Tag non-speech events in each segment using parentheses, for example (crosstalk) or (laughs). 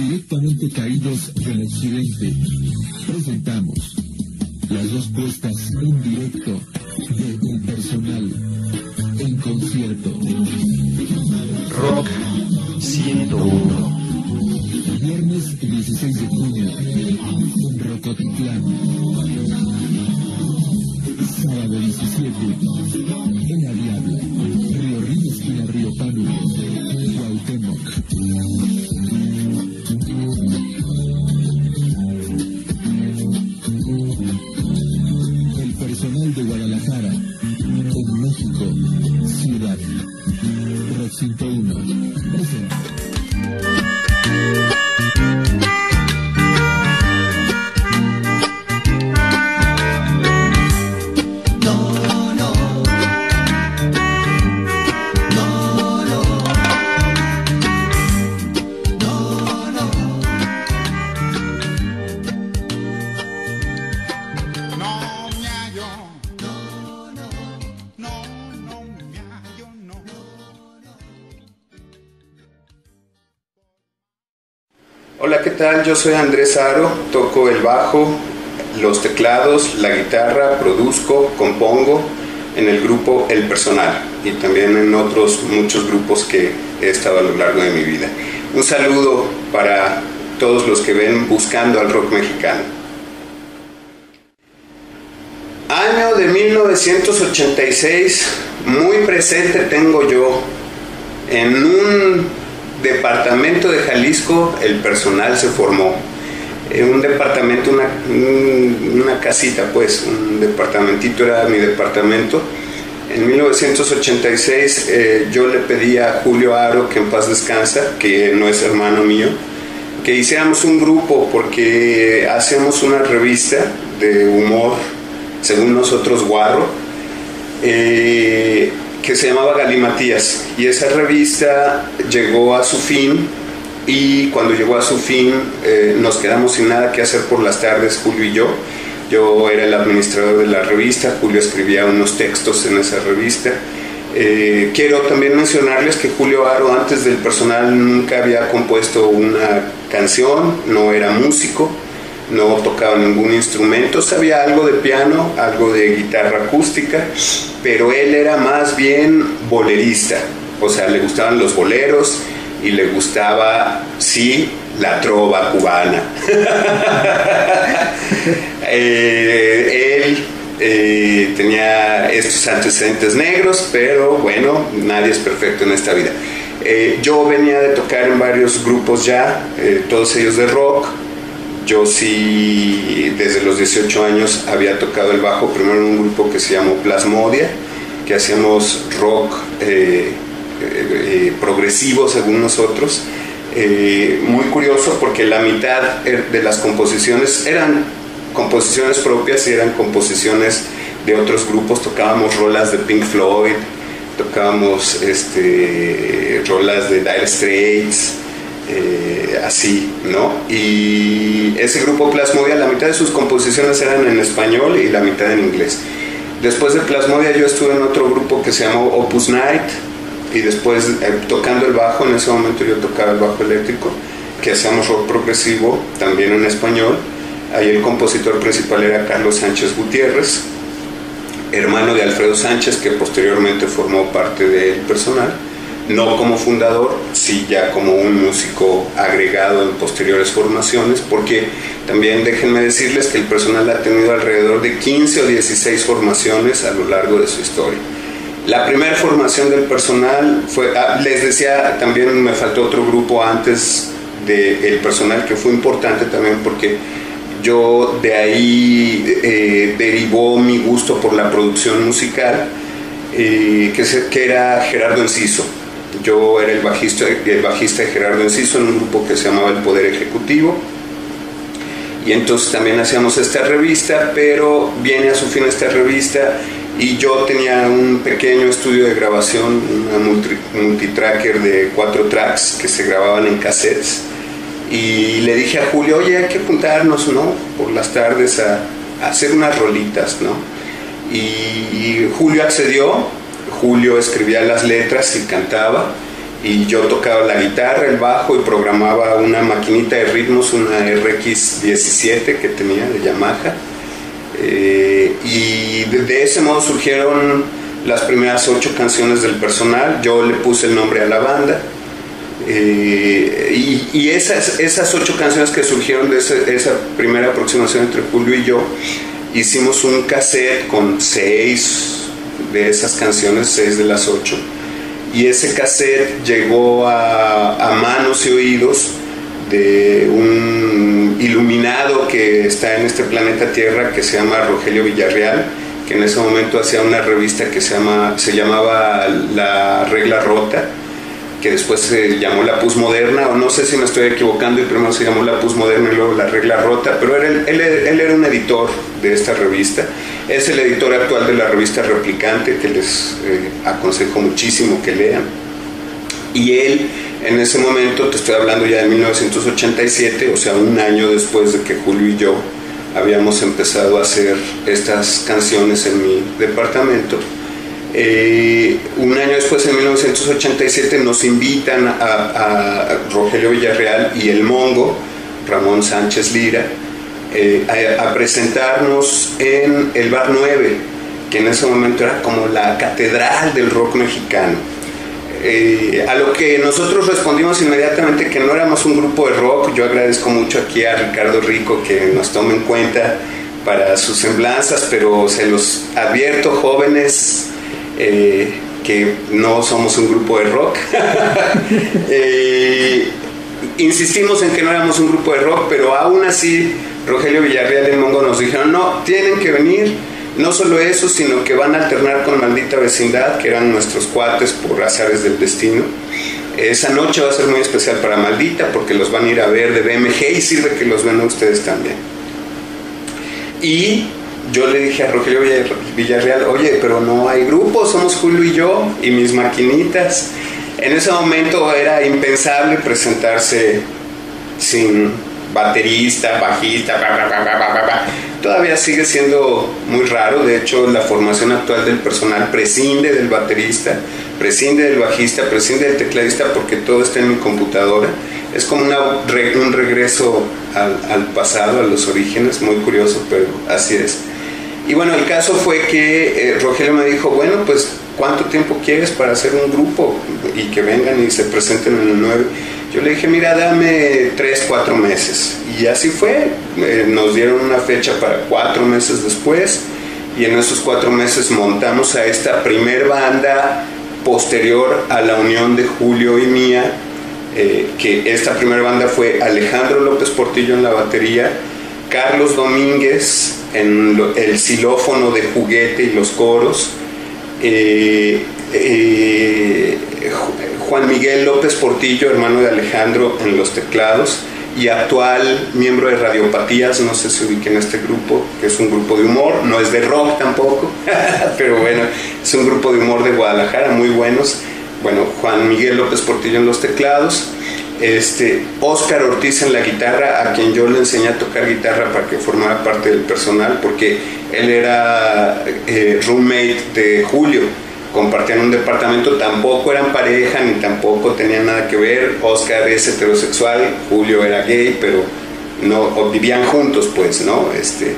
directamente caídos del occidente, presentamos las dos puestas en directo del personal en concierto. Rock 101. Viernes 16 de junio en Rocotitlán. Sábado 17 en La Diabla, Río Río, esquina Río Panu, Cuauhtémoc. Ciudad. Rock soy Andrés Aro, toco el bajo, los teclados, la guitarra, produzco, compongo en el grupo El Personal y también en otros muchos grupos que he estado a lo largo de mi vida. Un saludo para todos los que ven buscando al rock mexicano. Año de 1986, muy presente tengo yo en un departamento de Jalisco, el personal se formó. En un departamento, una, un- una casita, pues, un departamentito era mi departamento. En 1986 eh, yo le pedí a Julio Aro, que en paz descansa, que no es hermano mío, que hiciéramos un grupo porque hacemos una revista de humor, según nosotros guarro, eh, que se llamaba Galimatías. Y esa revista llegó a su fin y cuando llegó a su fin eh, nos quedamos sin nada que hacer por las tardes, Julio y yo. Yo era el administrador de la revista, Julio escribía unos textos en esa revista. Eh, quiero también mencionarles que Julio Aro antes del personal nunca había compuesto una canción, no era músico, no tocaba ningún instrumento, sabía algo de piano, algo de guitarra acústica, pero él era más bien bolerista, o sea, le gustaban los boleros y le gustaba, sí, la trova cubana. (laughs) Eh, él eh, tenía estos antecedentes negros, pero bueno, nadie es perfecto en esta vida. Eh, yo venía de tocar en varios grupos ya, eh, todos ellos de rock. Yo sí, desde los 18 años había tocado el bajo, primero en un grupo que se llamó Plasmodia, que hacíamos rock eh, eh, eh, progresivo según nosotros. Muy curioso porque la mitad er- de las composiciones eran composiciones propias y eran composiciones de otros grupos. Tocábamos rolas de Pink Floyd, tocábamos este, rolas de Dire Straits, eh, así, ¿no? Y ese grupo Plasmodia, la mitad de sus composiciones eran en español y la mitad en inglés. Después de Plasmodia yo estuve en otro grupo que se llamó Opus Night y después eh, tocando el bajo, en ese momento yo tocaba el bajo eléctrico, que hacíamos rock progresivo, también en español. Ahí el compositor principal era Carlos Sánchez Gutiérrez, hermano de Alfredo Sánchez, que posteriormente formó parte del personal, no como fundador, sí ya como un músico agregado en posteriores formaciones, porque también déjenme decirles que el personal ha tenido alrededor de 15 o 16 formaciones a lo largo de su historia. La primera formación del personal fue, ah, les decía, también me faltó otro grupo antes del personal que fue importante también porque yo de ahí eh, derivó mi gusto por la producción musical, eh, que, que era Gerardo Enciso. Yo era el bajista, el bajista de Gerardo Enciso en un grupo que se llamaba El Poder Ejecutivo. Y entonces también hacíamos esta revista, pero viene a su fin esta revista y yo tenía un pequeño estudio de grabación, multi- multitracker de cuatro tracks que se grababan en cassettes. Y le dije a Julio, oye, hay que juntarnos, ¿no? Por las tardes a, a hacer unas rolitas, ¿no? Y Julio accedió, Julio escribía las letras y cantaba, y yo tocaba la guitarra, el bajo y programaba una maquinita de ritmos, una RX17 que tenía de Yamaha. Eh, y de, ese modo surgieron las primeras ocho canciones del personal, yo le puse el nombre a la banda. Eh, y, esas, esas, ocho canciones que surgieron de esa primera aproximación entre Julio y yo, hicimos un cassette con seis de esas canciones, seis de las ocho. Y ese cassette llegó a, a, manos y oídos de un iluminado que está en este planeta Tierra que se llama Rogelio Villarreal, que en ese momento hacía una revista que se, llama, se llamaba La Regla Rota, que después se llamó La Pusmoderna, o no sé si me estoy equivocando, y primero se llamó La Pusmoderna y luego La Regla Rota, pero era, él, él, él era un editor de esta revista. Es el editor actual de la revista Replicante, que les eh, aconsejo muchísimo que lean. Y él, en ese momento, te estoy hablando ya de 1987, o sea, un año después de que Julio y yo habíamos empezado a hacer estas canciones en mi departamento, eh, un año después, en 1987, nos invitan a, a, Rogelio Villarreal y el Mongo, Ramón Sánchez Lira, eh, a, a, presentarnos en el Bar 9, que en ese momento era como la catedral del rock mexicano. Eh, a lo que nosotros respondimos inmediatamente que no éramos un grupo de rock. Yo agradezco mucho aquí a Ricardo Rico que nos tome en cuenta para sus semblanzas, pero se los advierto, jóvenes, eh, que no somos un grupo de rock. (laughs) eh, insistimos en que no éramos un grupo de rock, pero aún así Rogelio Villarreal y Mongo nos dijeron, no, tienen que venir, no solo eso, sino que van a alternar con Maldita Vecindad, que eran nuestros cuates por azares del destino. Esa noche va a ser muy especial para Maldita porque los van a ir a ver de BMG y sirve que los ven a ustedes también. Y yo le dije a Rogelio Villarreal, oye, pero no hay grupo, somos Julio y yo y mis maquinitas. En ese momento era impensable presentarse sin baterista, bajista, bla, bla, bla, todavía sigue siendo muy raro. De hecho, la formación actual del personal prescinde del baterista, prescinde del bajista, prescinde del tecladista porque todo está en mi computadora. Es como una, un regreso al, al pasado, a los orígenes, muy curioso, pero así es. Y bueno, el caso fue que eh, Rogelio me dijo, bueno, pues ¿cuánto tiempo quieres para hacer un grupo y que vengan y se presenten en el 9? Yo le dije, mira, dame 3, 4 meses. Y así fue. Eh, nos dieron una fecha para 4 meses después y en esos 4 meses montamos a esta primer banda posterior a la unión de Julio y mía, eh, que esta primera banda fue Alejandro López Portillo en la batería, Carlos Domínguez en el xilófono de juguete y los coros, eh, eh, Juan Miguel López Portillo, hermano de Alejandro, en los teclados y actual miembro de Radiopatías, no sé si ubiquen este grupo, que es un grupo de humor, no es de rock tampoco, (laughs) pero bueno, es un grupo de humor de Guadalajara, muy buenos. Bueno, Juan Miguel López Portillo en los teclados, este, Oscar Ortiz en la guitarra, a quien yo le enseñé a tocar guitarra para que formara parte del personal, porque él era eh, roommate de Julio, compartían un departamento, tampoco eran pareja ni tampoco tenían nada que ver. Oscar es heterosexual, Julio era gay, pero no vivían juntos, pues, ¿no? Este,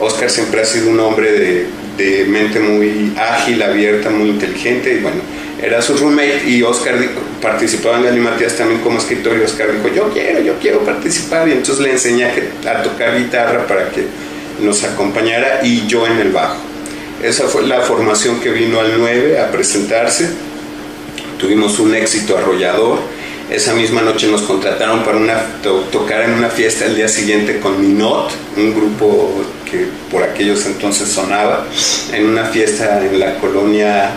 Oscar siempre ha sido un hombre de, de mente muy ágil, abierta, muy inteligente y bueno era su roommate y Oscar participaba en Matías también como escritor y Oscar dijo, yo quiero, yo quiero participar y entonces le enseñé a tocar guitarra para que nos acompañara y yo en el bajo. Esa fue la formación que vino al 9 a presentarse. Tuvimos un éxito arrollador. Esa misma noche nos contrataron para una, to, tocar en una fiesta el día siguiente con Minot, un grupo que por aquellos entonces sonaba, en una fiesta en la colonia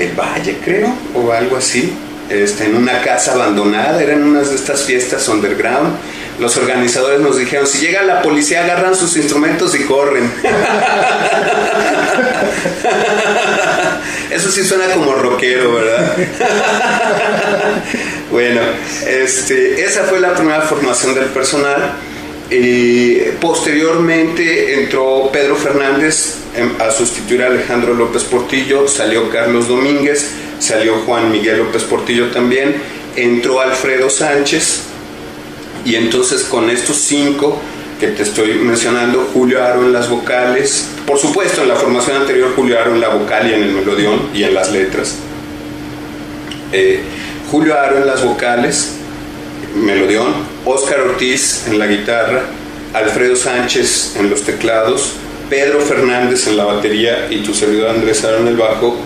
del Valle, creo, o algo así, este, en una casa abandonada, eran unas de estas fiestas underground. Los organizadores nos dijeron, si llega la policía, agarran sus instrumentos y corren. (laughs) Eso sí suena como rockero, ¿verdad? (laughs) bueno, este, esa fue la primera formación del personal. Eh, posteriormente entró Pedro Fernández a sustituir a Alejandro López Portillo, salió Carlos Domínguez, salió Juan Miguel López Portillo también, entró Alfredo Sánchez y entonces con estos cinco que te estoy mencionando, Julio Aro en las vocales, por supuesto en la formación anterior Julio Aro en la vocal y en el melodión y en las letras, eh, Julio Aro en las vocales, melodión, Óscar Ortiz en la guitarra, Alfredo Sánchez en los teclados, Pedro Fernández en la batería y tu servidor Andrés Aro en el bajo,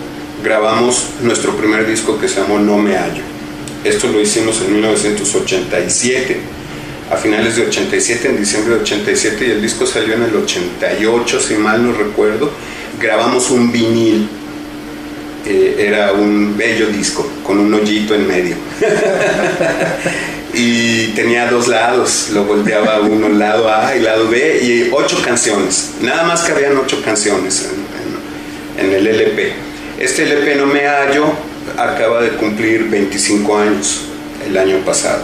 grabamos nuestro primer disco que se llamó No Me Hallo. Esto lo hicimos en 1987, a finales de 87, en diciembre de 87, y el disco salió en el 88, si mal no recuerdo. Grabamos un vinil, eh, era un bello disco, con un hoyito en medio. (laughs) y tenía dos lados, lo volteaba (laughs) uno, lado A y lado B, y ocho canciones. Nada más que habían ocho canciones en, en- en el LP. Este LP No Me Hallo acaba de cumplir 25 años el año pasado.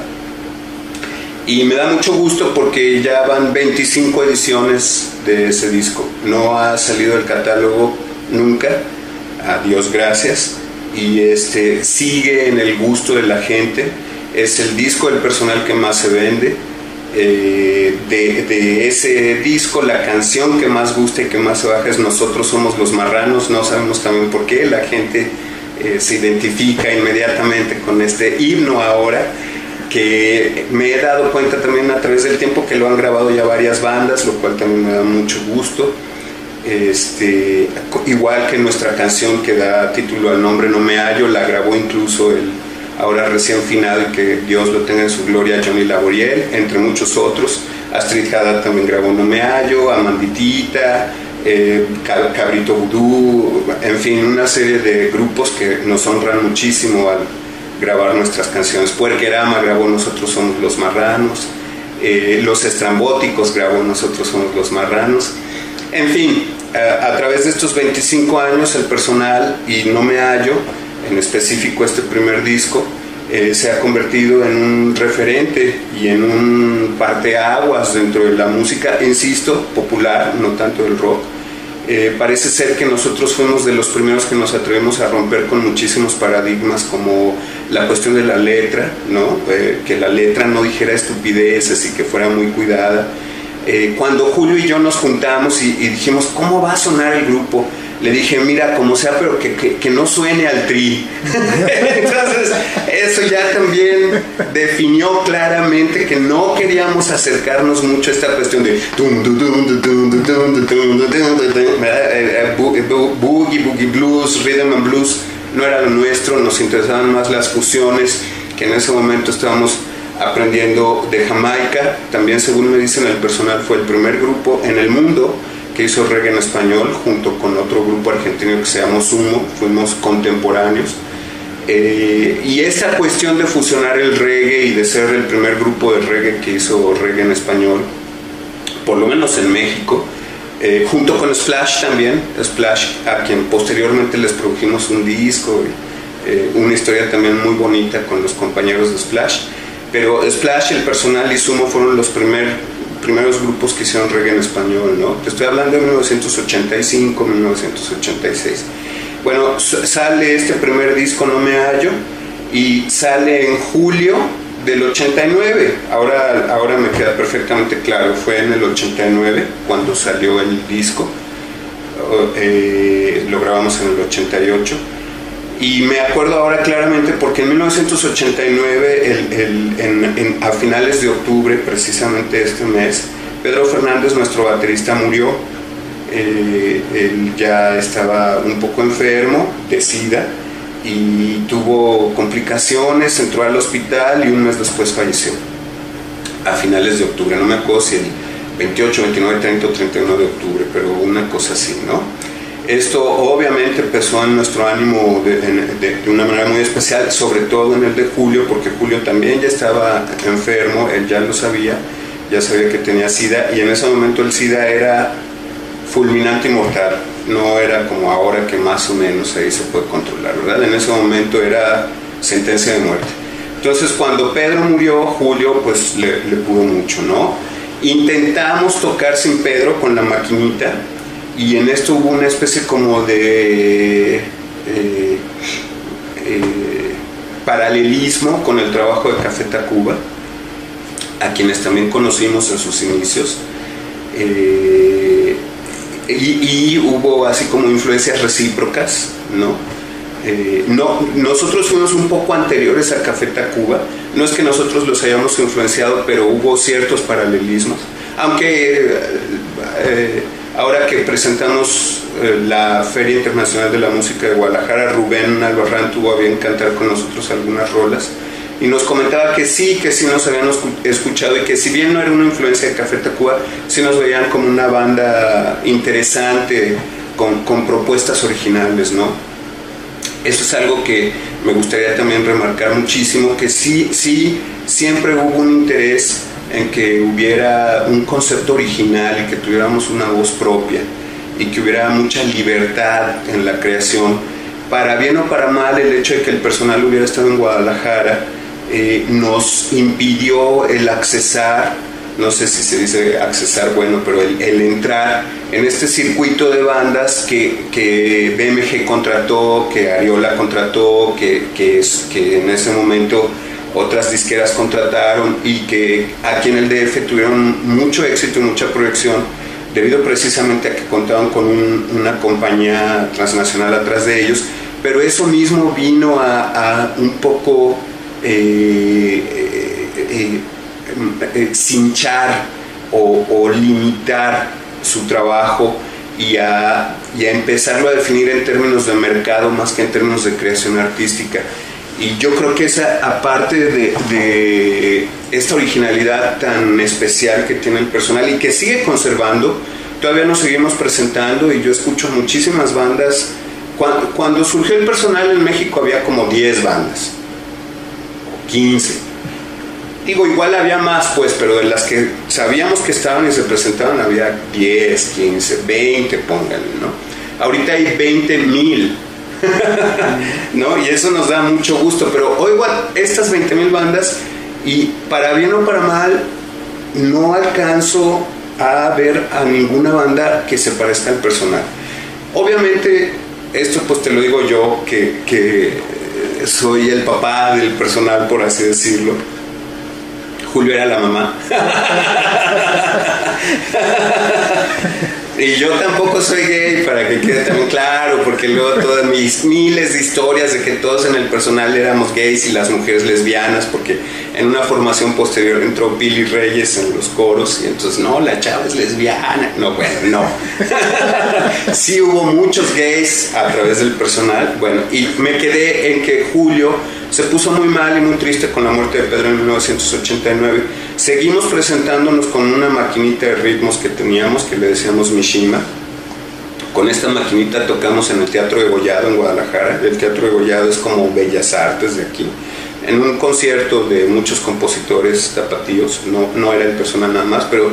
Y me da mucho gusto porque ya van 25 ediciones de ese disco. No ha salido el catálogo nunca, a Dios gracias, y este sigue en el gusto de la gente. Es el disco del personal que más se vende. Eh, de, ese disco, la canción que más gusta y que más se baja es Nosotros somos los marranos. No sabemos también por qué la gente eh, se identifica inmediatamente con este himno ahora que me he dado cuenta también a través del tiempo que lo han grabado ya varias bandas, lo cual también me da mucho gusto. Este, igual que nuestra canción que da título al nombre No Me Hallo, la grabó incluso el ahora recién finado y que Dios lo tenga en su gloria Johnny Laboriel, entre muchos otros. Astrid Haddad también grabó No Me Hallo, Amanditita, eh, Ca- Cabrito Vudú, en fin, una serie de grupos que nos honran muchísimo al grabar nuestras canciones. Puerquerama grabó Nosotros Somos los Marranos, eh, Los Estrambóticos grabó Nosotros Somos los Marranos. En fin, a, a través de estos 25 años el personal, y no me hallo, en específico este primer disco, eh, se ha convertido en un referente y en un parteaguas dentro de la música, insisto, popular, no tanto del rock. Eh, parece ser que nosotros fuimos de los primeros que nos atrevemos a romper con muchísimos paradigmas como la cuestión de la letra, ¿no? Eh, que la letra no dijera estupideces y que fuera muy cuidada. Cuando Julio y yo nos juntamos y dijimos, ¿cómo va a sonar el grupo? le dije, mira, como sea, pero que, que, que no suene al tri. Entonces, eso ya también definió claramente que no queríamos acercarnos mucho a esta cuestión de boogie, boogie blues, rhythm and blues. No era lo nuestro, nos interesaban más las fusiones que en ese momento estábamos aprendiendo de Jamaica. También, según me dicen el personal, fue el primer grupo en el mundo que hizo reggae en español junto con otro grupo argentino que se llamó Sumo, fuimos contemporáneos. Eh, y esa cuestión de fusionar el reggae y de ser el primer grupo de reggae que hizo reggae en español, por lo menos en México, eh, junto con Splash también, Splash a quien posteriormente les produjimos un disco, y, eh, una historia también muy bonita con los compañeros de Splash, pero Splash, el personal y Sumo fueron los primer, primeros grupos que hicieron reggae en español, ¿no? Te estoy hablando de 1985, 1986. Bueno, sale este primer disco, No Me Hallo, y sale en julio del 89. Ahora, ahora me queda perfectamente claro, fue en el 89 cuando salió el disco. Eh, lo grabamos en el 88. Y me acuerdo ahora claramente porque en 1989, el- el- en- en- a finales de octubre, precisamente este mes, Pedro Fernández, nuestro baterista, murió. Eh, él ya estaba un poco enfermo de SIDA y tuvo complicaciones, entró al hospital y un mes después falleció. A finales de octubre, no me acuerdo si el 28, 29, 30 o 31 de octubre, pero una cosa así, ¿no? Esto obviamente empezó en nuestro ánimo de- de una manera muy especial, sobre todo en el de Julio, porque Julio también ya estaba enfermo, él ya lo sabía, ya sabía que tenía SIDA y en ese momento el SIDA era fulminante y mortal, no era como ahora que más o menos ahí se puede controlar, ¿verdad? En ese momento era sentencia de muerte. Entonces cuando Pedro murió, Julio pues le, le pudo mucho, ¿no? Intentamos tocar sin Pedro con la maquinita, y en esto hubo una especie como de eh, eh, paralelismo con el trabajo de Café Tacuba, a quienes también conocimos en sus inicios. Eh, y, hubo así como influencias recíprocas, ¿no? Eh, no, nosotros fuimos un poco anteriores a Café Tacuba, no es que nosotros los hayamos influenciado, pero hubo ciertos paralelismos, aunque eh, ahora que presentamos eh, la Feria Internacional de la Música de Guadalajara, Rubén Albarrán tuvo a bien cantar con nosotros algunas rolas y nos comentaba que sí, que sí nos habían escu- escuchado y que si bien no era una influencia de Café Tacuba, sí nos veían como una banda interesante, con, con propuestas originales, ¿no? Eso es algo que me gustaría también remarcar muchísimo, que sí, sí, siempre hubo un interés en que hubiera un concepto original y que tuviéramos una voz propia y que hubiera mucha libertad en la creación. Para bien o para mal, el hecho de que el personal hubiera estado en Guadalajara eh, nos impidió el accesar, no sé si se dice accesar, bueno, pero el, entrar en este circuito de bandas que, que BMG contrató, que Ariola contrató, que, que, que en ese momento otras disqueras contrataron y que aquí en el DF tuvieron mucho éxito y mucha proyección debido precisamente a que contaban con un- una compañía transnacional atrás de ellos, pero eso mismo vino a, a un poco eh, eh, eh, eh, cinchar o, o limitar su trabajo y a, y a empezarlo a definir en términos de mercado más que en términos de creación artística. Y yo creo que esa, aparte de, esta originalidad tan especial que tiene el personal y que sigue conservando, todavía nos seguimos presentando y yo escucho muchísimas bandas. Cuando, surgió el personal en México había como 10 bandas, o 15. Digo, igual había más, pues, pero de las que sabíamos que estaban y se presentaban había 10, 15, 20, pónganle, ¿no? Ahorita hay 20 mil. (laughs) ¿no? Y eso nos da mucho gusto, pero oigo estas 20 mil bandas y para bien o para mal no alcanzo a ver a ninguna banda que se parezca al personal. Obviamente, esto pues te lo digo yo, que, que soy el papá del personal, por así decirlo. Julio era la mamá. (laughs) Y yo tampoco soy gay, para que quede también claro, porque luego todas mis miles de historias de que todos en el personal éramos gays y las mujeres lesbianas, porque en una formación posterior entró Billy Reyes en los coros y entonces, no, la chava es lesbiana. No, bueno, no. (laughs) sí hubo muchos gays a través del personal, bueno, y me quedé en que Julio se puso muy mal y muy triste con la muerte de Pedro en 1989. Seguimos presentándonos con una maquinita de ritmos que teníamos, que le decíamos Mishima. Con esta maquinita tocamos en el Teatro de Gollado en Guadalajara. El Teatro de Gollado es como Bellas Artes de aquí. En un concierto de muchos compositores tapatíos, no, no era el personal nada más, pero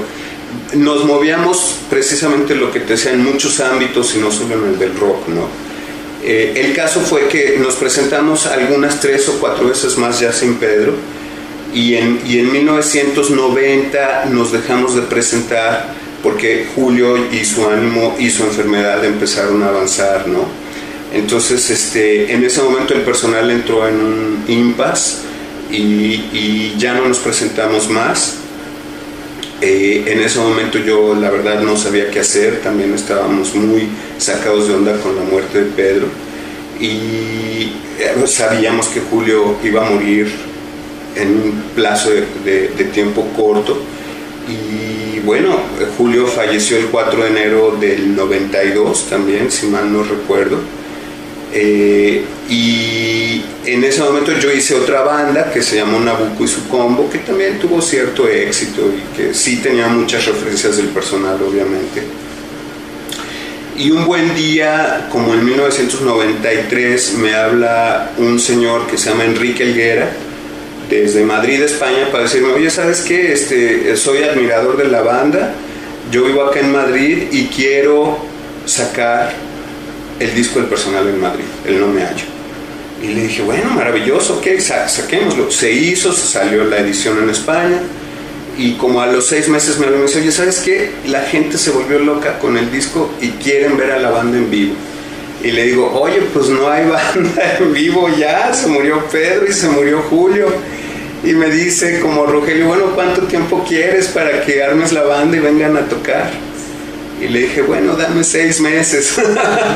nos movíamos precisamente lo que te decía en muchos ámbitos y no solo en el del rock, ¿no? Eh, el caso fue que nos presentamos algunas tres o cuatro veces más ya sin Pedro y en, y en 1990 nos dejamos de presentar porque Julio y su ánimo y su enfermedad empezaron a avanzar, ¿no? Entonces, este, en ese momento el personal entró en un impasse y, y ya no nos presentamos más. Eh, en ese momento yo la verdad no sabía qué hacer, también estábamos muy sacados de onda con la muerte de Pedro. Y eh, sabíamos que Julio iba a morir en un plazo de, de, tiempo corto. Y bueno, Julio falleció el 4 de enero del 92 también, si mal no recuerdo. Eh, y en ese momento yo hice otra banda que se llamó Nabucco y su combo, que también tuvo cierto éxito y que sí tenía muchas referencias del personal, obviamente. Y un buen día, como en 1993, me habla un señor que se llama Enrique Elguera, desde Madrid, España, para decirme, oye, ¿sabes qué? Este, soy admirador de la banda, yo vivo acá en Madrid y quiero sacar el disco del personal en Madrid, el No Me Hallo. Y le dije, bueno, maravilloso, ok, sa saquémoslo. Se hizo, se salió la edición en España y como a los seis meses me me dice, oye, ¿sabes qué? La gente se volvió loca con el disco y quieren ver a la banda en vivo. Y le digo, oye, pues no hay (laughs) banda en vivo ya, se murió Pedro y se murió Julio. Y me dice como Rogelio, bueno, ¿cuánto tiempo quieres para que armes la banda y vengan a tocar? Y le dije, bueno, dame seis meses.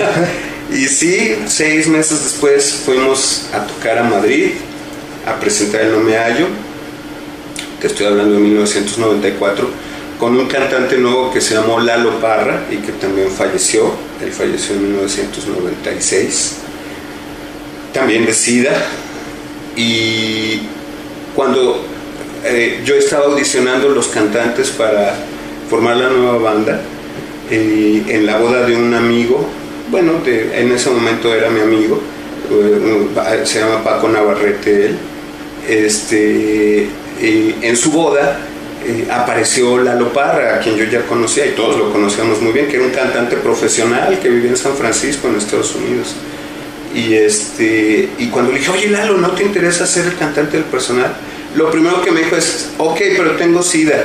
(laughs) y sí, seis meses después fuimos a tocar a Madrid, a presentar el No Me Hallo te estoy hablando de 1994, con un cantante nuevo que se llamó Lalo Parra y que también falleció, él falleció en 1996, también de SIDA, y cuando eh, yo estaba audicionando los cantantes para formar la nueva banda, eh, en la boda de un amigo, bueno, en ese momento era mi amigo, eh, se llama Paco Navarrete él, este, eh, en su boda eh, apareció Lalo Parra, a quien yo ya conocía y todos lo conocíamos muy bien, que era un cantante profesional que vivía en San Francisco, en Estados Unidos. Y, este, y cuando le dije, oye Lalo, ¿no te interesa ser el cantante del personal? Lo primero que me dijo es, ok, pero tengo sida.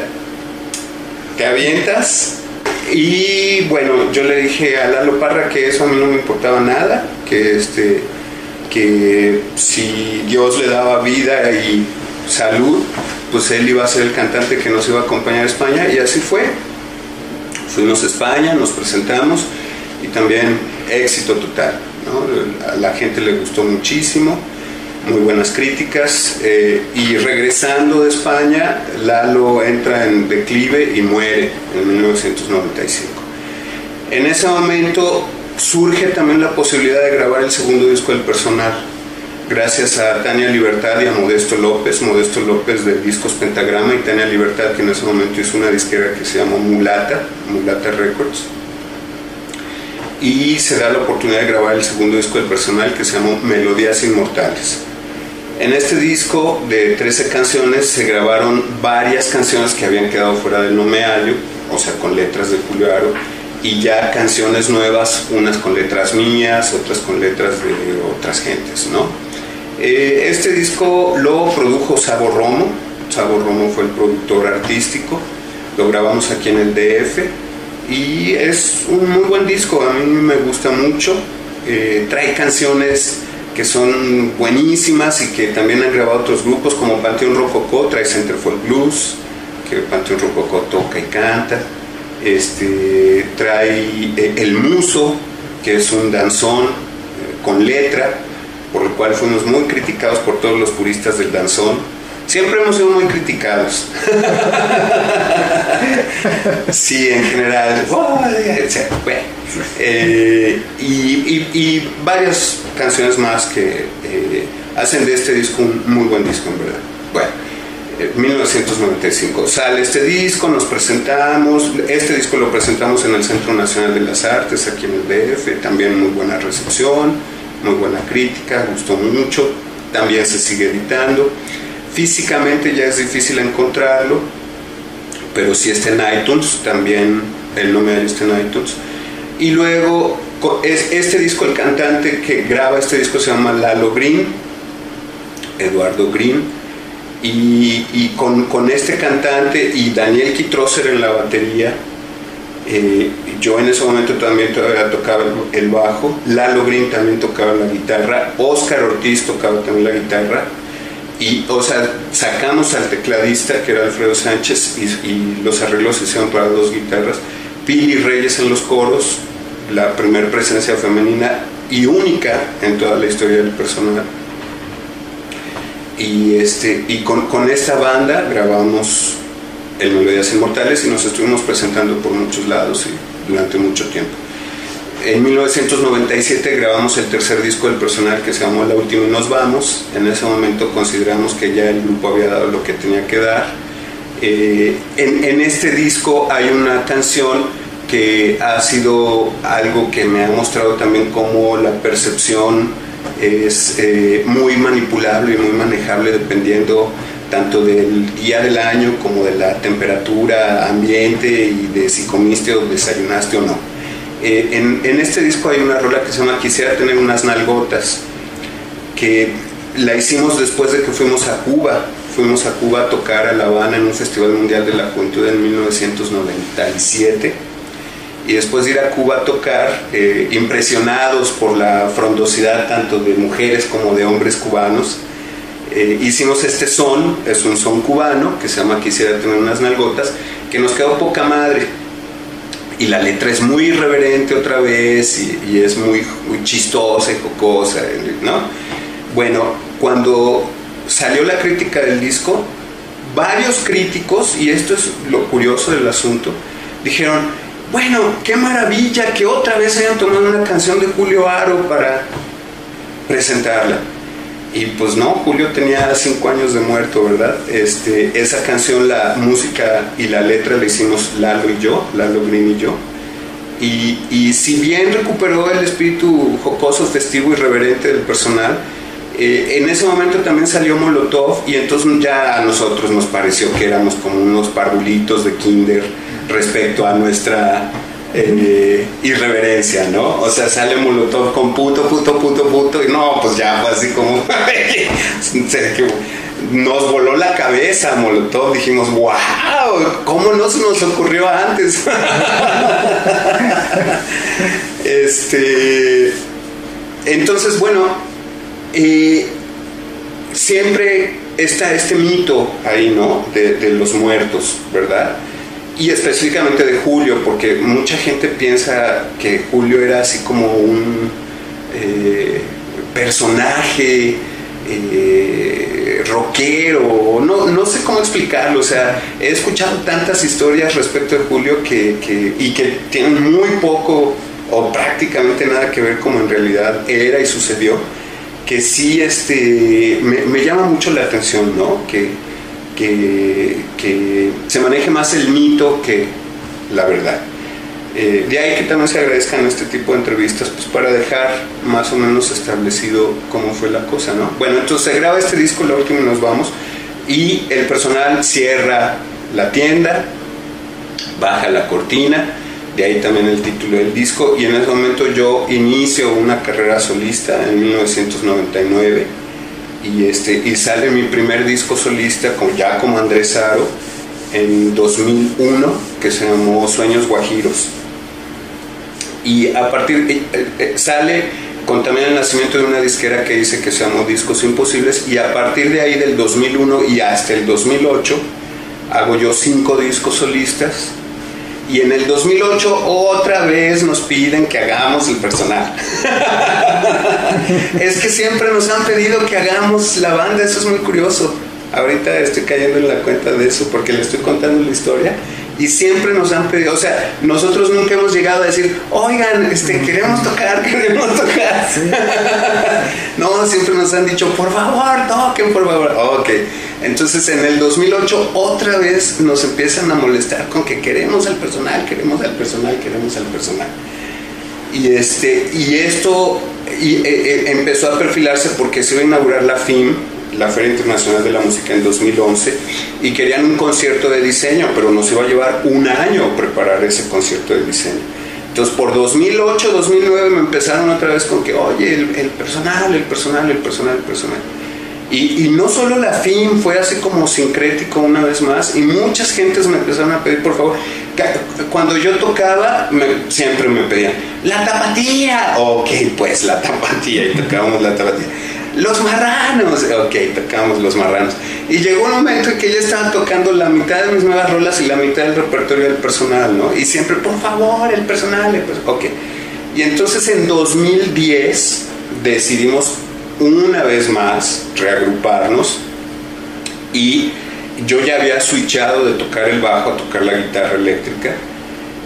¿Te avientas? Y bueno, yo le dije a Lalo Parra que eso a mí no me importaba nada, que, este, que si Dios le daba vida y salud, pues él iba a ser el cantante que nos iba a acompañar a España y así fue. Fuimos a España, nos presentamos y también éxito total. A la gente le gustó muchísimo, muy buenas críticas eh, y regresando de España, Lalo entra en declive y muere en 1995. En ese momento surge también la posibilidad de grabar el segundo disco del personal gracias a Tania Libertad y a Modesto López, Modesto López de Discos Pentagrama y Tania Libertad que en ese momento hizo una disquera que se llamó Mulata, Mulata Records. Y se da la oportunidad de grabar el segundo disco del personal que se llamó Melodías Inmortales. En este disco de 13 canciones se grabaron varias canciones que habían quedado fuera del No Me Hallo, o sea, con letras de Julio Aro, y ya canciones nuevas, unas con letras mías, otras con letras de otras gentes, ¿no? Eh, este disco lo produjo Sabo Romo, Sabo Romo fue el productor artístico, lo grabamos aquí en el DF y es un muy buen disco, a mí me gusta mucho, eh, trae canciones que son buenísimas y que también han grabado otros grupos como Panteón Rococó, trae Centerfold Blues, que Panteón Rococó toca y canta, este, trae eh, El Muso, que es un danzón con letra, por lo cual fuimos muy criticados por todos los puristas del danzón. Siempre hemos sido muy criticados. (laughs) sí, en general. Eh, y, varias canciones más que eh, hacen de este disco un muy buen disco, en verdad. Bueno, 1995 sale este disco, nos presentamos. Este disco lo presentamos en el Centro Nacional de las Artes, aquí en el DF, también muy buena recepción muy buena crítica, gustó mucho, también se sigue editando. Físicamente ya es difícil encontrarlo, pero si está en iTunes, también el nombre está en iTunes. Y luego, este disco, el cantante que graba este disco se llama Lalo Green, Eduardo Green, y, con, con, este cantante y Daniel Kitroser en la batería, eh, yo en ese momento también tocaba el bajo, Lalo Green también tocaba la guitarra, Oscar Ortiz tocaba también la guitarra, y o sea, sacamos al tecladista que era Alfredo Sánchez y, los arreglos se hicieron para dos guitarras, Pili Reyes en los coros, la primera presencia femenina y única en toda la historia del personal. Y, este, y con, con esta banda grabamos el Melodías Inmortales y nos estuvimos presentando por muchos lados y durante mucho tiempo. En 1997 grabamos el tercer disco del personal que se llamó La Última y Nos Vamos. En ese momento consideramos que ya el grupo había dado lo que tenía que dar. Eh, en, en este disco hay una canción que ha sido algo que me ha mostrado también cómo la percepción es eh, muy manipulable y muy manejable dependiendo tanto del día del año como de la temperatura ambiente y de si comiste o desayunaste o no. Eh, en, este disco hay una rola que se llama Quisiera tener unas nalgotas, que la hicimos después de que fuimos a Cuba. fuimos a Cuba a tocar a La Habana en un Festival Mundial de la Juventud en 1997 y después de ir a Cuba a tocar, eh, impresionados por la frondosidad tanto de mujeres como de hombres cubanos, eh, hicimos este son, es un son cubano que se llama Quisiera tener unas nalgotas, que nos quedó poca madre. Y la letra es muy irreverente otra vez y, es muy, muy chistosa y jocosa, ¿no? Bueno, cuando salió la crítica del disco, varios críticos, y esto es lo curioso del asunto, dijeron, bueno, qué maravilla que otra vez hayan tomado una canción de Julio Aro para presentarla. Y pues no, Julio tenía cinco años de muerto, ¿verdad? Este, esa canción, la música y la letra la hicimos Lalo y yo, Lalo Green y yo. Y, y si bien recuperó el espíritu jocoso, festivo y reverente del personal, eh, en ese momento también salió Molotov y entonces ya a nosotros nos pareció que éramos como unos parvulitos de kinder respecto a nuestra eh, irreverencia, ¿no? O sea, sale Molotov con puto, puto, puto, puto y no, pues ya fue así como... (laughs) nos voló la cabeza Molotov, dijimos, wow, ¿cómo no se nos ocurrió antes? (laughs) este, entonces, bueno, eh, siempre está este mito ahí, ¿no? De, de, los muertos, ¿verdad? Y específicamente de Julio, porque mucha gente piensa que Julio era así como un eh, personaje eh, rockero, no, no sé cómo explicarlo, o sea, he escuchado tantas historias respecto de Julio que, que, y que tienen muy poco o prácticamente nada que ver como en realidad era y sucedió que sí este, me, me, llama mucho la atención, ¿no? Que, que, que, se maneje más el mito que la verdad. Eh, de ahí que también se agradezcan este tipo de entrevistas, pues para dejar más o menos establecido cómo fue la cosa, ¿no? Bueno, entonces se graba este disco, la última y nos vamos, y el personal cierra la tienda, baja la cortina, de ahí también el título del disco y en ese momento yo inicio una carrera solista en 1999 y, este, y sale mi primer disco solista con, ya como Andrés Aro en 2001 que se llamó Sueños Guajiros. Y a partir eh, eh, sale con también el nacimiento de una disquera que dice que se llamó Discos Imposibles y a partir de ahí del 2001 y hasta el 2008 hago yo cinco discos solistas y en el 2008 otra vez nos piden que hagamos el personal. (laughs) es que siempre nos han pedido que hagamos la banda, eso es muy curioso. Ahorita estoy cayendo en la cuenta de eso porque le estoy contando la historia y siempre nos han pedido, o sea, nosotros nunca hemos llegado a decir, oigan, este, queremos tocar, (laughs) queremos tocar. (laughs) no, siempre nos han dicho, por favor, toquen, por favor. Ok, entonces en el 2008 otra vez nos empiezan a molestar con que queremos al personal, queremos al personal, queremos al personal. Y, este, y esto y, eh, empezó a perfilarse porque se iba a inaugurar la FIM, la Feria Internacional de la Música en 2011 y querían un concierto de diseño, pero nos iba a llevar un año preparar ese concierto de diseño. Entonces por 2008, 2009 me empezaron otra vez con que, oye, el, el personal, el personal, el personal, el personal. Y, y, no solo la FIM, fue así como sincrético una vez más, y muchas gentes me empezaron a pedir, por favor, cuando yo tocaba, me, siempre me pedían, la tapatía, ok, pues la tapatía, y tocábamos la tapatía los marranos, ok, tocamos los marranos. Y llegó un momento en que ya estaban tocando la mitad de mis nuevas rolas y la mitad del repertorio del personal, ¿no? Y siempre, por favor, el personal, personal. ok. Y entonces en 2010 decidimos una vez más reagruparnos y yo ya había switchado de tocar el bajo a tocar la guitarra eléctrica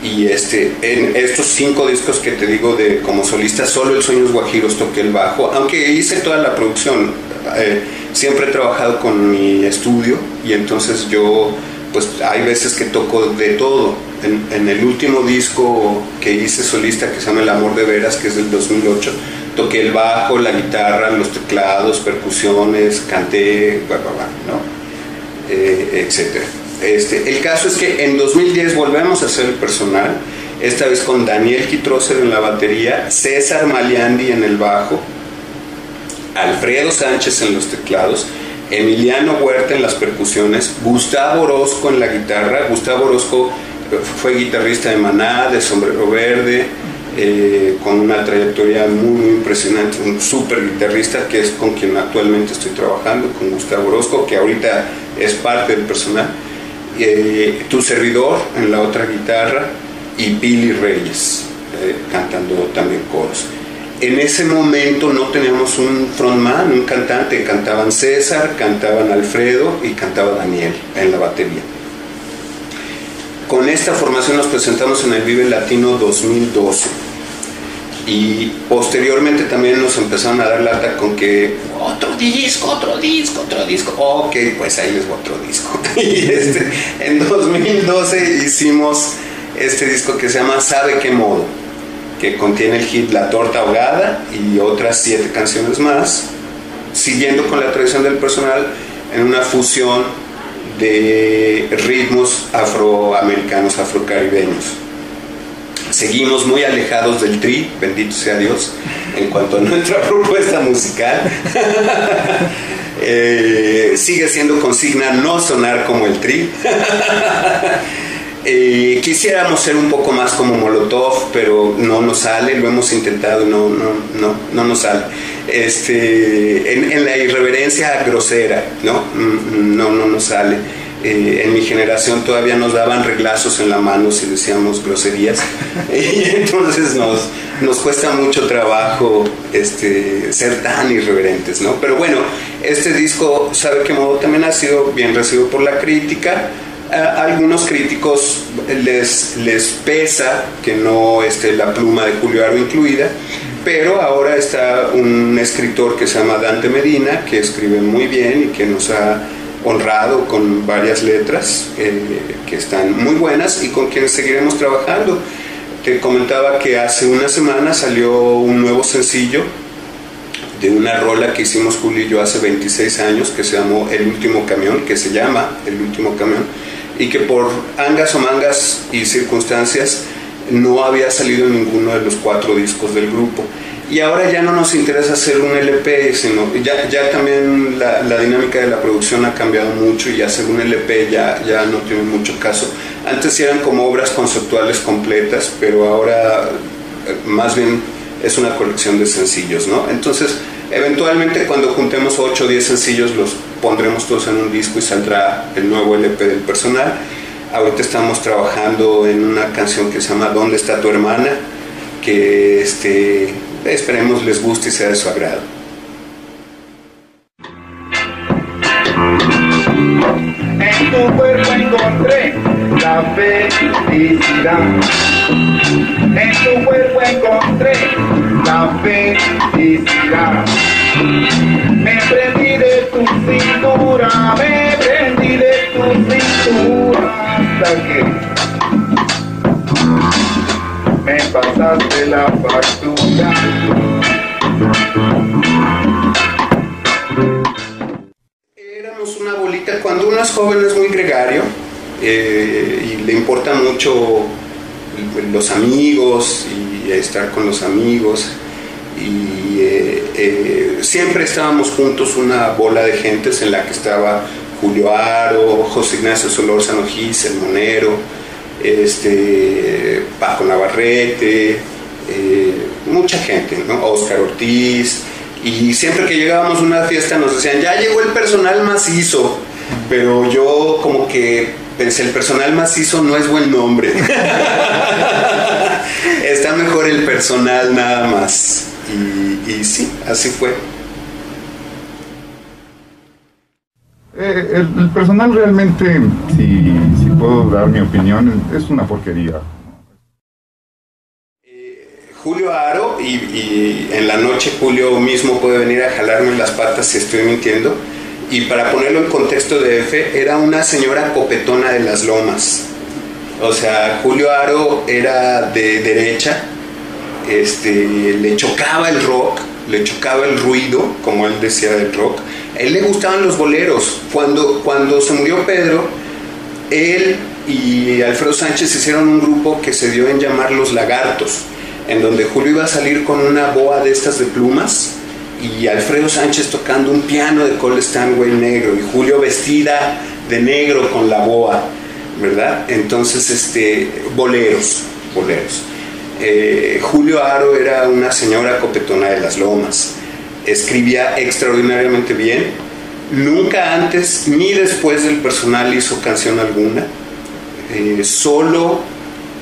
y este, en estos cinco discos que te digo de como solista, solo el Sueños Guajiros toqué el bajo, aunque hice toda la producción. Eh, siempre he trabajado con mi estudio y entonces yo, pues hay veces que toco de todo. En, el último disco que hice solista, que se llama El Amor de Veras, que es del 2008, toqué el bajo, la guitarra, los teclados, percusiones, canté, bla, ¿no? Eh, etcétera. Este, el caso es que en 2010 volvemos a hacer el personal, esta vez con Daniel Kitroser en la batería, César Maliandi en el bajo, Alfredo Sánchez en los teclados, Emiliano Huerta en las percusiones, Gustavo Orozco en la guitarra. Gustavo Orozco fue guitarrista de Maná, de Sombrero Verde, eh, con una trayectoria muy, impresionante, un súper guitarrista que es con quien actualmente estoy trabajando, con Gustavo Orozco, que ahorita es parte del personal. Eh, tu servidor en la otra guitarra y Billy Reyes eh, cantando también coros. En ese momento no teníamos un frontman, un cantante, cantaban César, cantaban Alfredo y cantaba Daniel en la batería. Con esta formación nos presentamos en el Vive Latino 2012 y posteriormente también nos empezaron a dar lata con que otro disco, otro disco, otro disco. Ok, pues ahí les voy otro disco. (laughs) y este, en 2012 hicimos este disco que se llama Sabe qué modo, que contiene el hit La torta ahogada y otras siete canciones más, siguiendo con la tradición del personal en una fusión de ritmos afroamericanos, afrocaribeños. Seguimos muy alejados del tri, bendito sea Dios, en cuanto a nuestra (laughs) propuesta musical. (laughs) Eh, sigue siendo consigna no sonar como el tri. (laughs) Eh, quisiéramos ser un poco más como Molotov, pero no nos sale, lo hemos intentado, no, no, no, no nos sale. Este, en, la irreverencia grosera, ¿no? Mm, no, no nos sale. Eh, en mi generación todavía nos daban reglazos en la mano si decíamos groserías (laughs) y entonces nos, nos cuesta mucho trabajo este, ser tan irreverentes, ¿no? Pero bueno, este disco, ¿sabe qué modo? También ha sido bien recibido por la crítica a algunos críticos les, les pesa que no esté la pluma de Julio Aro incluida, pero ahora está un escritor que se llama Dante Medina, que escribe muy bien y que nos ha honrado con varias letras eh, que están muy buenas y con quienes seguiremos trabajando. Te comentaba que hace una semana salió un nuevo sencillo de una rola que hicimos Julio y yo hace 26 años que se llamó El Último Camión, que se llama El Último Camión y que por angas o mangas y circunstancias no había salido ninguno de los cuatro discos del grupo. Y ahora ya no nos interesa hacer un LP, sino ya, ya también la, la, dinámica de la producción ha cambiado mucho y hacer un LP ya, ya no tiene mucho caso. Antes eran como obras conceptuales completas, pero ahora eh, más bien es una colección de sencillos, ¿no? Entonces, eventualmente cuando juntemos 8 o 10 sencillos los pondremos todos en un disco y saldrá el nuevo LP del personal. Ahorita estamos trabajando en una canción que se llama ¿Dónde está tu hermana? que este, esperemos les guste y sea de su agrado. En tu cuerpo encontré la felicidad. En tu cuerpo encontré la felicidad. Me prendí de tu cintura, me prendí de tu cintura hasta que me pasaste la factura. Una bolita cuando uno es joven es muy gregario eh, y le importa mucho los amigos y estar con los amigos y eh, eh, siempre estábamos juntos una bola de gentes en la que estaba Julio Aro, José Ignacio Solórzano Gis, el Monero, este, Paco Navarrete, mucha gente. Oscar Ortiz, y siempre que llegábamos a una fiesta nos decían, ya llegó el personal macizo, pero yo como que pensé, el personal macizo no es buen nombre. (laughs) Está mejor el personal nada más. Y, sí, así fue. Eh, el, personal realmente, si, si, puedo dar mi opinión, es una porquería. Julio Aro, y, y, en la noche Julio mismo puede venir a jalarme las patas si estoy mintiendo, y para ponerlo en contexto de F, era una señora copetona de las lomas. O sea, Julio Aro era de derecha, este, le chocaba el rock, le chocaba el ruido, como él decía del rock. A él le gustaban los boleros. Cuando, cuando se murió Pedro, él y Alfredo Sánchez hicieron un grupo que se dio en llamar Los Lagartos, en donde Julio iba a salir con una boa de estas de plumas y Alfredo Sánchez tocando un piano de Cole Stanway negro y Julio vestida de negro con la boa, ¿verdad? Entonces, este, boleros, boleros. Eh, Julio Aro era una señora copetona de las lomas, escribía extraordinariamente bien, nunca antes ni después del personal hizo canción alguna, eh, solo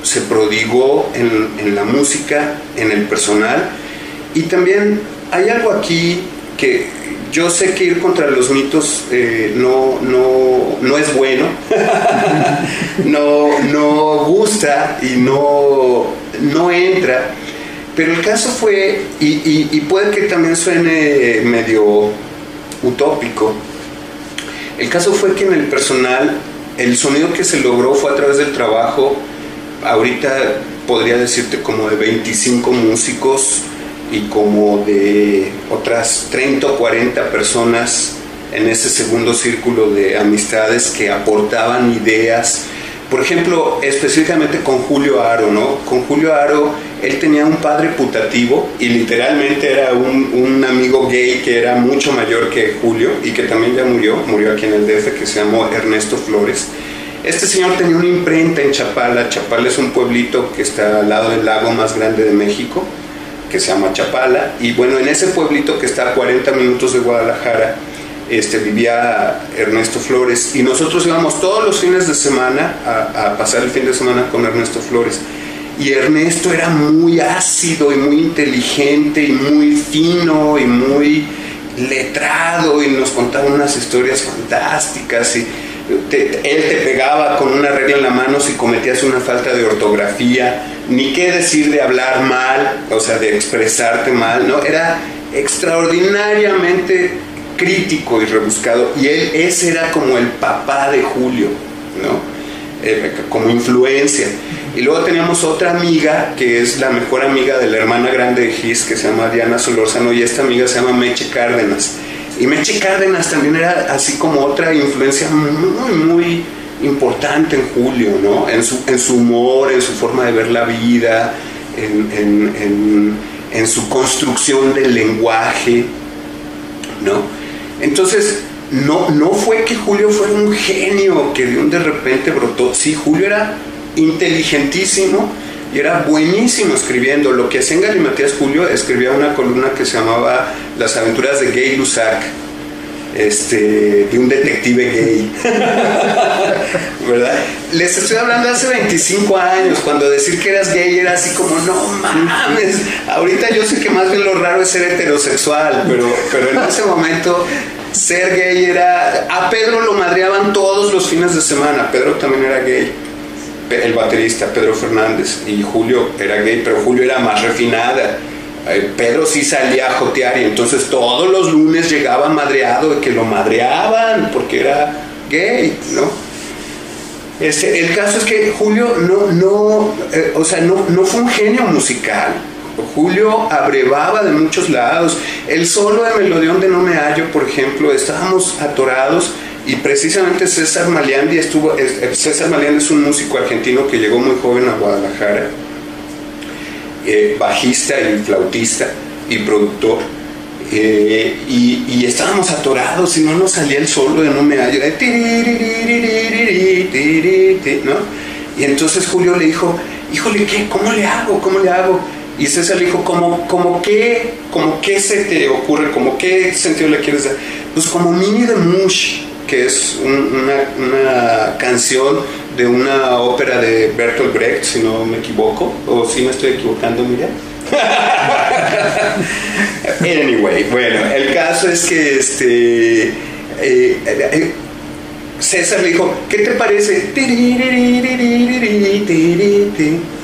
se prodigó en, en la música, en el personal, y también hay algo aquí que yo sé que ir contra los mitos eh, no, no, no es bueno, (laughs) no, no gusta y no, no entra, pero el caso fue, y, puede que también suene medio utópico, el caso fue que en el personal el sonido que se logró fue a través del trabajo, ahorita podría decirte como de 25 músicos y como de otras 30 o 40 personas en ese segundo círculo de amistades que aportaban ideas. Por ejemplo, específicamente con Julio Aro, ¿no? Con Julio Aro, él tenía un padre putativo y literalmente era un, un amigo gay que era mucho mayor que Julio y que también ya murió, murió aquí en el DF, que se llamó Ernesto Flores. Este señor tenía una imprenta en Chapala. Chapala es un pueblito que está al lado del lago más grande de México, que se llama Chapala. Y bueno, en ese pueblito que está a 40 minutos de Guadalajara, este, vivía Ernesto Flores. Y nosotros íbamos todos los fines de semana a, a pasar el fin de semana con Ernesto Flores. Y Ernesto era muy ácido y muy inteligente y muy fino y muy letrado y nos contaba unas historias fantásticas y él te pegaba con una regla en la mano si cometías una falta de ortografía, ni qué decir de hablar mal, o sea, de expresarte mal, ¿no? Era extraordinariamente crítico y rebuscado y él, ese era como el papá de Julio, ¿no? Eh, como influencia. Y luego teníamos otra amiga que es la mejor amiga de la hermana grande de Gis, que se llama Diana Solórzano, y esta amiga se llama Meche Cárdenas. Y Meche Cárdenas también era así como otra influencia muy, muy importante en Julio, ¿no? En su, humor, en su forma de ver la vida, en- en su construcción del lenguaje, ¿no? Entonces, no, no fue que Julio fuera un genio que de un de repente brotó. Sí, Julio era inteligentísimo y era buenísimo escribiendo. Lo que hacía en Galimatías Julio, escribía una columna que se llamaba Las aventuras de Gay Lussac, este, de un detective gay. (laughs) ¿Verdad? Les estoy hablando hace 25 años, cuando decir que eras gay era así como, no mames. Ahorita yo sé que más bien lo raro es ser heterosexual, pero, pero en ese momento ser gay era. A Pedro lo madreaban todos los fines de semana. Pedro también era gay. El baterista, Pedro Fernández, y Julio era gay, pero Julio era más refinada. Eh, Pedro sí salía a jotear y entonces todos los lunes llegaba madreado de que lo madreaban porque era gay, ¿no? Este, el caso es que Julio no, no, eh, o sea, no, no fue un genio musical. Julio abrevaba de muchos lados. El solo de Melodión de No Me Hallo, por ejemplo, estábamos atorados y precisamente César Maleandi estuvo, eh, César Maleandi es un músico argentino que llegó muy joven a Guadalajara, eh, bajista y flautista y productor. Eh, y, y, estábamos atorados y no nos salía el solo de No Me Hallo, de ¿no? Y entonces Julio le dijo, híjole, ¿qué? ¿Cómo le hago? ¿Cómo le hago? Y César le dijo, ¿cómo, cómo qué, como qué se te ocurre? ¿Cómo qué sentido le quieres dar? Pues como mini de mush que es un- una, canción de una ópera de Bertolt Brecht, si no me equivoco, o si me estoy equivocando, mira. (laughs) Anyway, bueno, el caso es que este eh, eh, César le dijo, ¿qué te parece?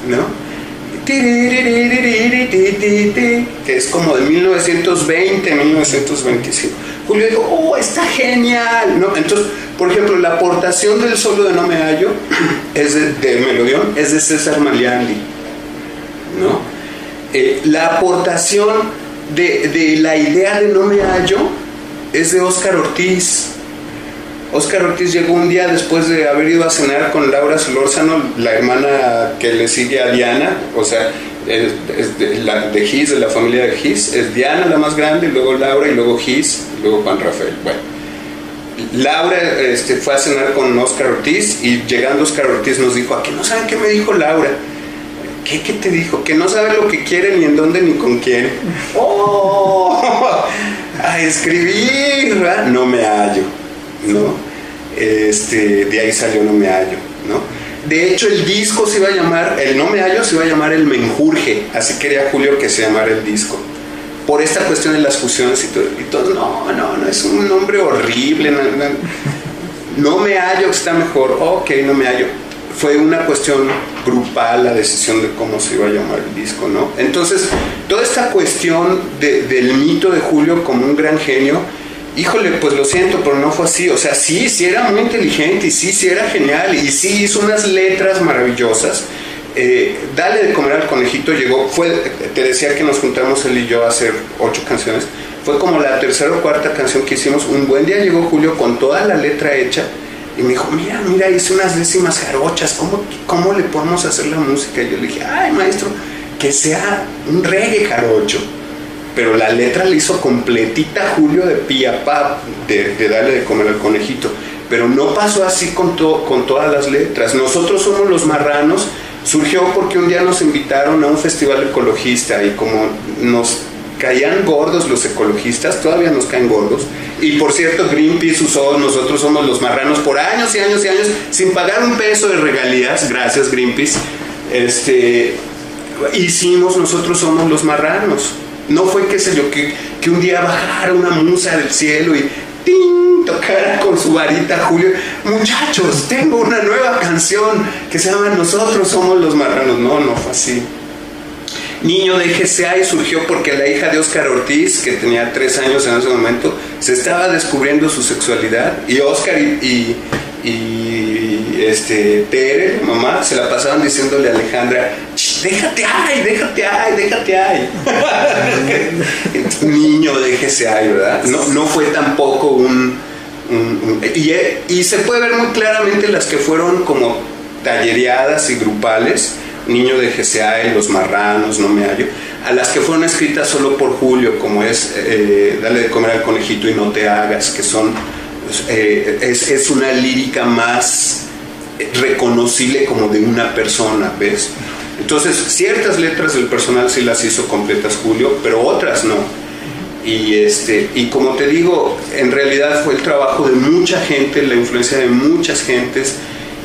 ¿No? Que es como de 1920, 1925. Julio dijo, oh, está genial. Entonces, por ejemplo, la aportación del solo de No Me Hallo (clears throat) es de, Melodión, es de César Maliandi, ¿no? Eh, la aportación de, de la idea de No Me Hallo es de Óscar Ortiz. Óscar Ortiz llegó un día después de haber ido a cenar con Laura Solórzano, la hermana que le sigue a Diana, o sea, es, es de, la, de Gis, de la familia de Gis, es Diana la más grande, luego Laura y luego Gis, y luego Juan Rafael. Bueno, Laura este, fue a cenar con Oscar Ortiz y llegando Oscar Ortiz nos dijo, aquí no saben qué me dijo Laura. ¿Qué, ¿Qué te dijo? Que no sabe lo que quiere ni en dónde ni con quién. (laughs) ¡Oh! A escribir, ¿verdad? No me hallo, ¿no? Este, de ahí salió No me hallo, ¿no? De hecho, el disco se iba a llamar, el No me hallo se iba a llamar El Menjurje, así quería Julio que se llamara el disco. Por esta cuestión de las fusiones y todo, y todo no, no, no, es un nombre horrible, no, no, no me hallo, está mejor, ok, no me hallo. Fue una cuestión grupal la decisión de cómo se iba a llamar el disco, ¿no? Entonces, toda esta cuestión de- del mito de Julio como un gran genio, híjole, pues lo siento, pero no fue así. O sea, sí, sí era muy inteligente y sí, sí era genial y sí hizo unas letras maravillosas. Eh, Dale de comer al conejito llegó, fue, te decía que nos juntamos él y yo a hacer ocho canciones. Fue como la tercera o cuarta canción que hicimos. Un buen día llegó Julio con toda la letra hecha y me dijo, mira, mira, hice unas décimas jarochas, ¿cómo, ¿cómo le podemos hacer la música? Y yo le dije, ay, maestro, que sea un reggae jarocho. Pero la letra la hizo completita Julio de pia pa, de, de darle de comer al conejito. Pero no pasó así con, to- con todas las letras. Nosotros somos los marranos. Surgió porque un día nos invitaron a un festival ecologista y como nos caían gordos los ecologistas, todavía nos caen gordos. Y por cierto, Greenpeace usó nosotros somos los marranos por años y años y años sin pagar un peso de regalías. Gracias, Greenpeace. Este, hicimos nosotros somos los marranos. No fue, qué sé yo, que, que un día bajara una musa del cielo y ¡ting! tocara con su varita Julio. Muchachos, tengo una nueva canción que se llama Nosotros somos los marranos. No, no fue así. Niño de GCA y surgió porque la hija de Oscar Ortiz, que tenía tres años en ese momento, se estaba descubriendo su sexualidad y Oscar y, y, este, Tere, mamá, se la pasaban diciéndole a Alejandra, "Ch, déjate ay, déjate ay, déjate ay. (laughs) Niño de GCA, ¿verdad? No, no fue tampoco un... un- un- y, y se puede ver muy claramente las que fueron como tallereadas y grupales, Niño de GCA Los Marranos, No Me Hallo, a las que fueron escritas solo por Julio, como es eh, Dale de comer al conejito y No Te Hagas, que son, eh, es, es una lírica más reconocible como de una persona, ¿ves? Entonces, ciertas letras del personal sí las hizo completas Julio, pero otras no. Y, este, y como te digo, en realidad fue el trabajo de mucha gente, la influencia de muchas gentes.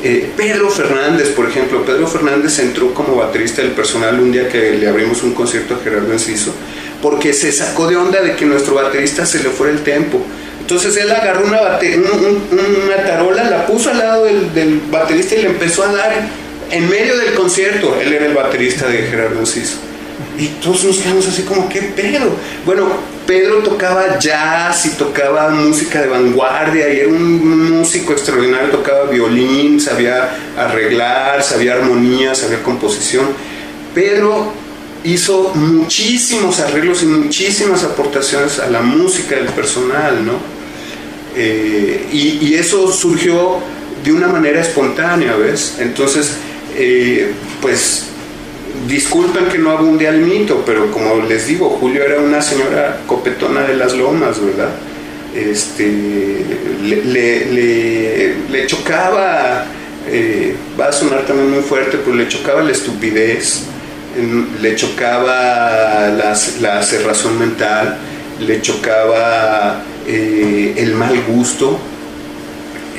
Eh, Pedro Fernández, por ejemplo, Pedro Fernández entró como baterista del personal un día que le abrimos un concierto a Gerardo Enciso, porque se sacó de onda de que nuestro baterista se le fuera el tempo. Entonces él agarró una, bate- un- un- una tarola, la puso al lado del, del baterista y le empezó a dar en medio del concierto. Él era el baterista de Gerardo Enciso. Y todos nos quedamos así como, ¿qué pedo? Bueno, Pedro tocaba jazz y tocaba música de vanguardia y era un músico extraordinario, tocaba violín, sabía arreglar, sabía armonía, sabía composición. Pedro hizo muchísimos arreglos y muchísimas aportaciones a la música del personal, ¿no? Eh, y eso surgió de una manera espontánea, ¿ves? Entonces, eh, pues disculpen que no abunde al mito, pero como les digo, Julio era una señora copetona de las lomas, ¿verdad? Este, le, le- chocaba, eh, va a sonar también muy fuerte, pero le chocaba la estupidez, le chocaba la, la cerrazón mental, le chocaba eh, el mal gusto,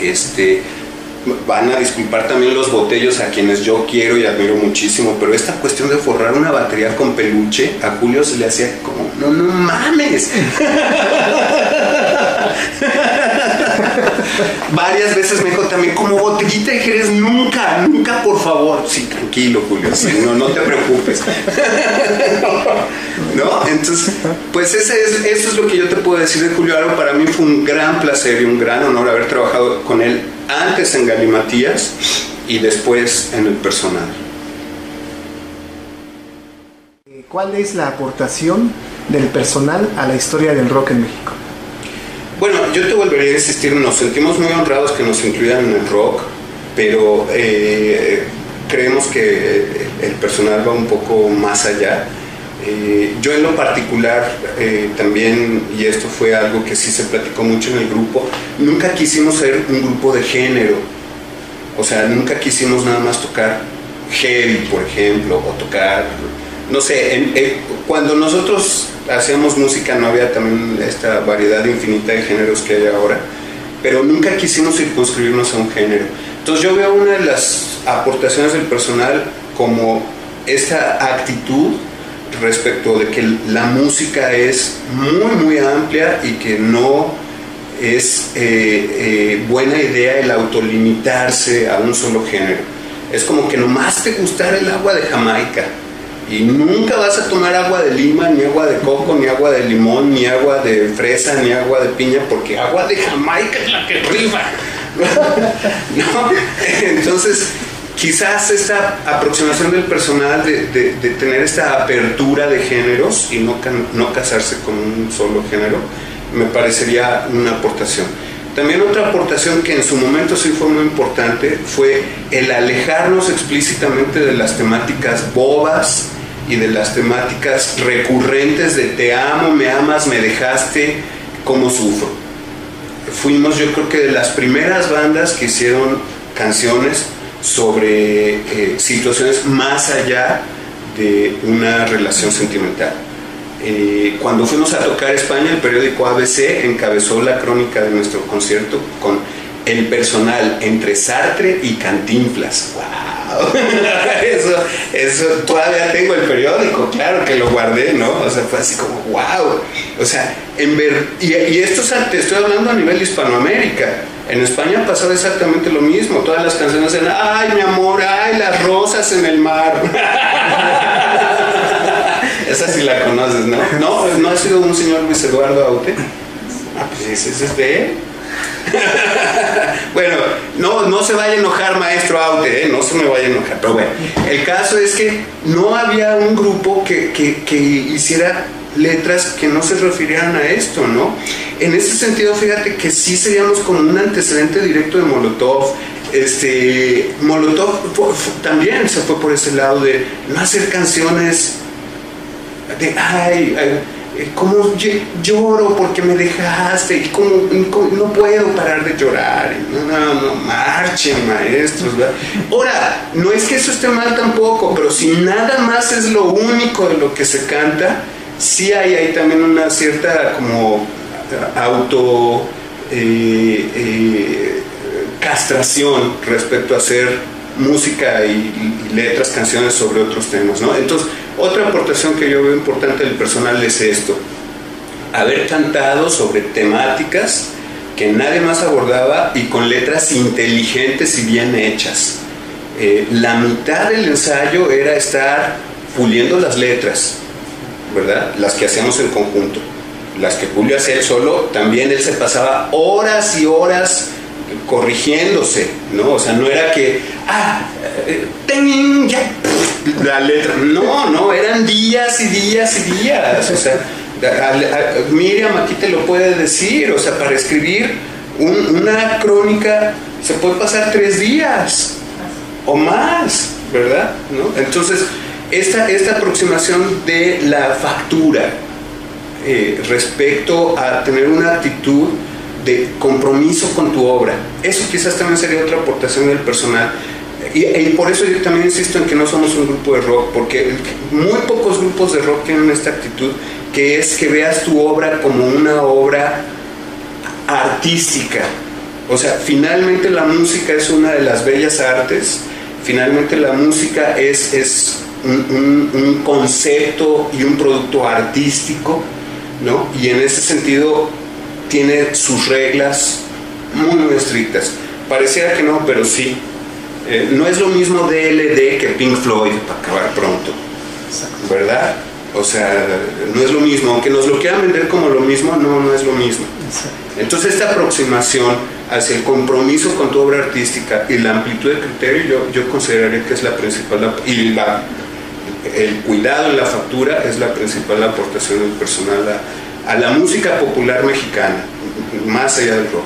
este, van a disculpar también los botellos a quienes yo quiero y admiro muchísimo, pero esta cuestión de forrar una batería con peluche, a Julio se le hacía como, no, no mames. (laughs) Varias veces me dijo también, como botellita de Jerez, nunca, nunca, por favor. Sí, tranquilo, Julio, no, no te preocupes. (laughs) ¿No? Entonces, pues ese es, eso es lo que yo te puedo decir de Julio Aro. Para mí fue un gran placer y un gran honor haber trabajado con él antes en Galimatías y después en el personal. ¿Cuál es la aportación del personal a la historia del rock en México? Bueno, yo te volvería a insistir, nos sentimos muy honrados que nos incluyan en el rock, pero eh, creemos que el personal va un poco más allá. Eh, yo en lo particular eh, también, y esto fue algo que sí se platicó mucho en el grupo, nunca quisimos ser un grupo de género. O sea, nunca quisimos nada más tocar heavy, por ejemplo, o tocar, no sé, en- eh, cuando nosotros hacíamos música no había también esta variedad infinita de géneros que hay ahora, pero nunca quisimos circunscribirnos a un género. Entonces yo veo una de las aportaciones del personal como esta actitud respecto de que la música es muy muy amplia y que no es eh, eh, buena idea el autolimitarse a un solo género. Es como que nomás te gustar el agua de Jamaica y nunca vas a tomar agua de lima, ni agua de coco, ni agua de limón, ni agua de fresa, ni agua de piña, porque agua de Jamaica es la que rifa. (laughs) ¿No? Entonces, quizás esta aproximación del personal de, de- de tener esta apertura de géneros y no, no casarse con un solo género, me parecería una aportación. También otra aportación que en su momento sí fue muy importante fue el alejarnos explícitamente de las temáticas bobas y de las temáticas recurrentes de te amo, me amas, me dejaste, cómo sufro fuimos yo creo que de las primeras bandas que hicieron canciones sobre eh, situaciones más allá de una relación sentimental. Eh, cuando fuimos a tocar España, el periódico ABC encabezó la crónica de nuestro concierto con el personal entre Sartre y Cantinflas. ¡Wow! (laughs) Eso, eso todavía tengo el periódico, claro que lo guardé, ¿no? O sea, fue así como, wow. O sea, en ver, y, esto es- te estoy hablando a nivel Hispanoamérica. En España pasó exactamente lo mismo. Todas las canciones eran, ay, mi amor, ay, las rosas en el mar. (laughs) Esa sí la conoces, ¿no? No, no ha sido un señor Luis Eduardo Aute. Ah, pues ese es de él. (laughs) bueno, no, no se vaya a enojar, maestro Aute, ¿eh? no se me vaya a enojar. Pero bueno, el caso es que no había un grupo que, que- que hiciera letras que no se refirieran a esto, ¿no? En ese sentido, fíjate que sí seríamos como un antecedente directo de Molotov. Este, Molotov también se fue por ese lado de no hacer canciones de ay, cómo lloro porque me dejaste y cómo, cómo no puedo parar de llorar no, no, no, marchen maestros ¿verdad? ahora, no es que eso esté mal tampoco pero si nada más es lo único de lo que se canta sí hay ahí también una cierta como auto eh, eh, castración respecto a hacer música y, y letras, canciones sobre otros temas, ¿no? Entonces, otra aportación que yo veo importante del personal es esto, haber cantado sobre temáticas que nadie más abordaba y con letras inteligentes y bien hechas. Eh, la mitad del ensayo era estar puliendo las letras, ¿verdad? Las que hacíamos en conjunto. Las que Julio hacía él solo, también él se pasaba horas y horas corrigiéndose, ¿no? O sea, no era que, ah, eh, ten, ya, la letra. No, no, eran días y días y días. O sea, a- a- Miriam aquí te lo puede decir, o sea, para escribir un- una crónica se puede pasar tres días o más, ¿verdad? ¿No? Entonces, esta, esta aproximación de la factura eh, respecto a tener una actitud de compromiso con tu obra, eso quizás también sería otra aportación del personal. Y, por eso yo también insisto en que no somos un grupo de rock, porque muy pocos grupos de rock tienen esta actitud, que es que veas tu obra como una obra artística. O sea, finalmente la música es una de las bellas artes, finalmente la música es, es un, un- un concepto y un producto artístico, ¿no? Y en ese sentido tiene sus reglas muy, muy estrictas. Pareciera que no, pero sí. Eh, no es lo mismo DLD que Pink Floyd, para acabar pronto, ¿verdad? O sea, no es lo mismo, aunque nos lo quieran vender como lo mismo, no, no es lo mismo. Entonces esta aproximación hacia el compromiso con tu obra artística y la amplitud de criterio yo, yo consideraría que es la principal y la, el cuidado en la factura es la principal aportación del personal a, a la música popular mexicana, más allá del rock.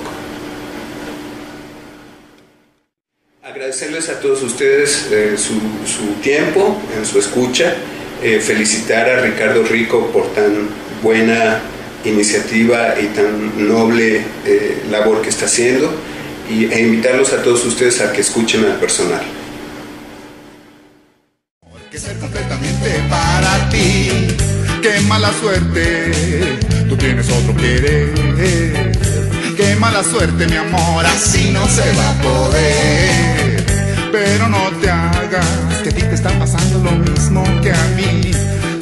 Agradecerles a todos ustedes eh, su, su tiempo, en su escucha, eh, felicitar a Ricardo Rico por tan buena iniciativa y tan noble eh, labor que está haciendo y, e invitarlos a todos ustedes a que escuchen al personal. ser completamente para ti. Qué mala suerte, tú tienes otro querer. Qué mala suerte, mi amor, así no se va a poder. Pero no te hagas, que a ti te está pasando lo mismo que a mí.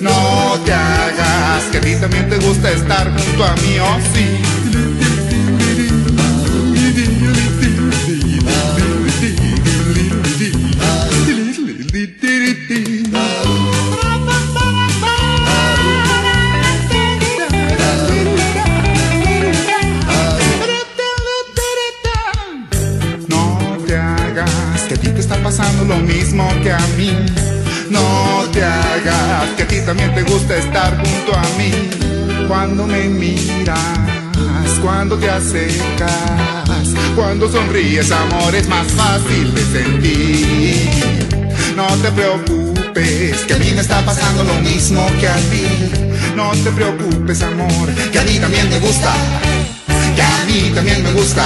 No te hagas, que a ti también te gusta estar junto a mí, oh sí. Pasando lo mismo que a mí. No te hagas que a ti también te gusta estar junto a mí. Cuando me miras, cuando te acercas, cuando sonríes, amor, es más fácil de sentir. No te preocupes, que a mí me está pasando lo mismo que a ti. No te preocupes, amor, que a mí también me gusta. Que a mí también me gusta.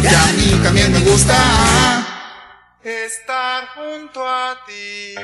Que a mí también me gusta. Estar junto a ti.